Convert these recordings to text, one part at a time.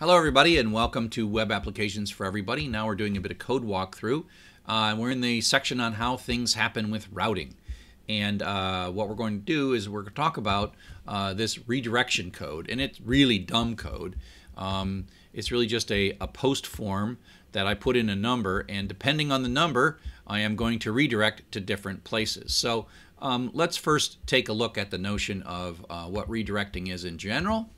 Hello everybody and welcome to Web Applications for Everybody. Now we're doing a bit of code walkthrough. Uh, we're in the section on how things happen with routing. And uh, what we're going to do is we're going to talk about uh, this redirection code. And it's really dumb code. Um, it's really just a, a post form that I put in a number and depending on the number I am going to redirect to different places. So um, let's first take a look at the notion of uh, what redirecting is in general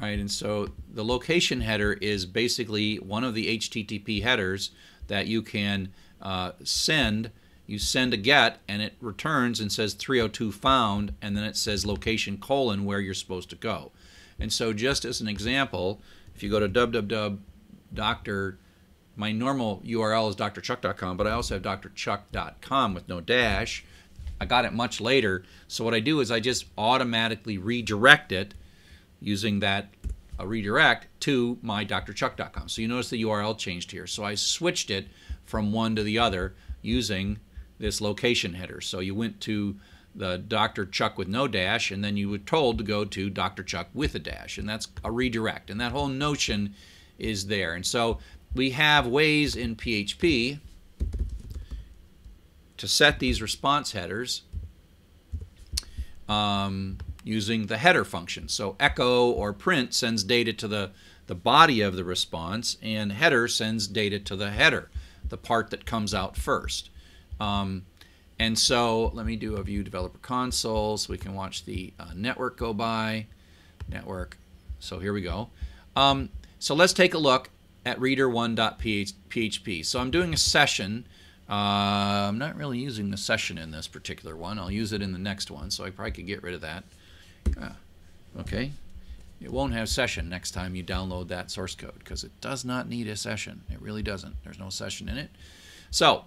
right? And so the location header is basically one of the HTTP headers that you can uh, send. You send a get and it returns and says 302 found and then it says location colon where you're supposed to go. And so just as an example, if you go to www.doctor, my normal URL is dr-chuck.com, but I also have drchuck.com with no dash. I got it much later. So what I do is I just automatically redirect it using that a redirect to my dr-chuck.com. So you notice the URL changed here. So I switched it from one to the other using this location header. So you went to the Dr. Chuck with no dash, and then you were told to go to Dr. Chuck with a dash, and that's a redirect. And that whole notion is there. And so we have ways in PHP to set these response headers. Um, using the header function. So echo or print sends data to the, the body of the response, and header sends data to the header, the part that comes out first. Um, and so let me do a view developer console so we can watch the uh, network go by. Network. So here we go. Um, so let's take a look at redir1.php. So I'm doing a session. Uh, I'm not really using the session in this particular one. I'll use it in the next one, so I probably could get rid of that. Okay. It won't have session next time you download that source code because it does not need a session. It really doesn't. There's no session in it. So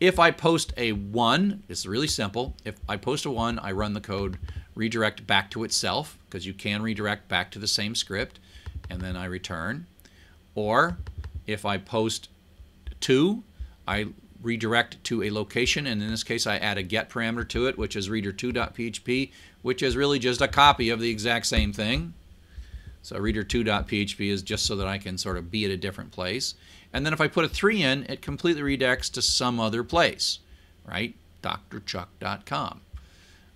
if I post a 1, it's really simple. If I post a 1, I run the code redirect back to itself because you can redirect back to the same script and then I return. Or if I post 2, I redirect to a location, and in this case I add a get parameter to it, which is redir2.php, which is really just a copy of the exact same thing. So redir2.php is just so that I can sort of be at a different place. And then if I put a 3 in, it completely redirects to some other place, right? drchuck.com.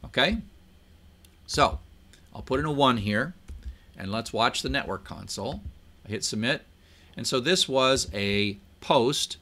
Okay? So I'll put in a 1 here, and let's watch the network console. I hit submit. And so this was a post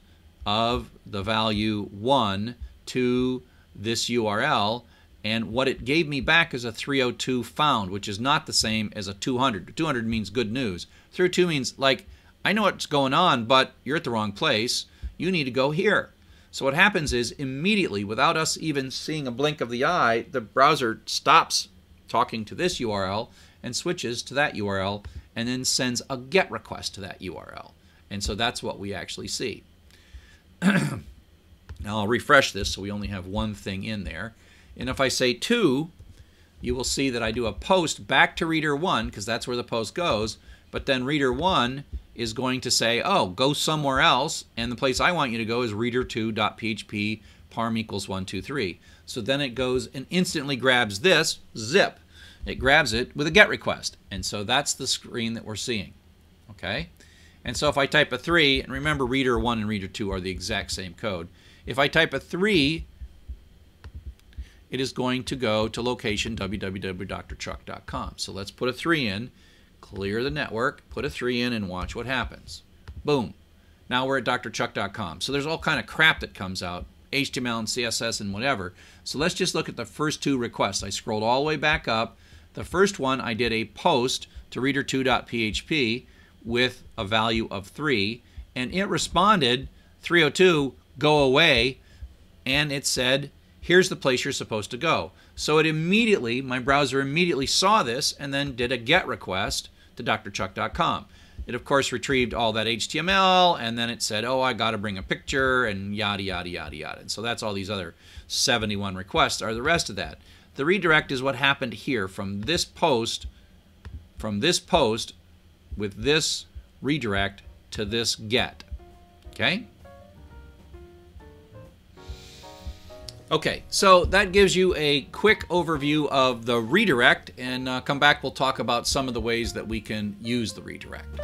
of the value 1 to this URL and what it gave me back is a 302 found which is not the same as a 200 200 means good news. 302 means like I know what's going on but you're at the wrong place. You need to go here. So what happens is immediately without us even seeing a blink of the eye the browser stops talking to this URL and switches to that URL and then sends a get request to that URL and so that's what we actually see now I'll refresh this so we only have one thing in there. And if I say 2, you will see that I do a post back to redir 1 because that's where the post goes. But then redir 1 is going to say, oh, go somewhere else. And the place I want you to go is redir2.php parm equals 123. So then it goes and instantly grabs this zip. It grabs it with a GET request. And so that's the screen that we're seeing. Okay? And so if I type a 3, and remember redir 1 and redir 2 are the exact same code. If I type a 3, it is going to go to location www.drchuck.com. So let's put a 3 in, clear the network, put a 3 in, and watch what happens. Boom. Now we're at drchuck.com. So there's all kind of crap that comes out, HTML and CSS and whatever. So let's just look at the first two requests. I scrolled all the way back up. The first one, I did a post to redir2.php with a value of 3, and it responded 302, go away, and it said, here's the place you're supposed to go. So it immediately, my browser immediately saw this and then did a GET request to drchuck.com. It, of course, retrieved all that HTML, and then it said, oh, I got to bring a picture, and yada, yada, yada, yada. And so that's all these other 71 requests are the rest of that. The redirect is what happened here from this post, from this post with this redirect to this get. Okay? Okay, so that gives you a quick overview of the redirect, and uh, come back, we'll talk about some of the ways that we can use the redirect.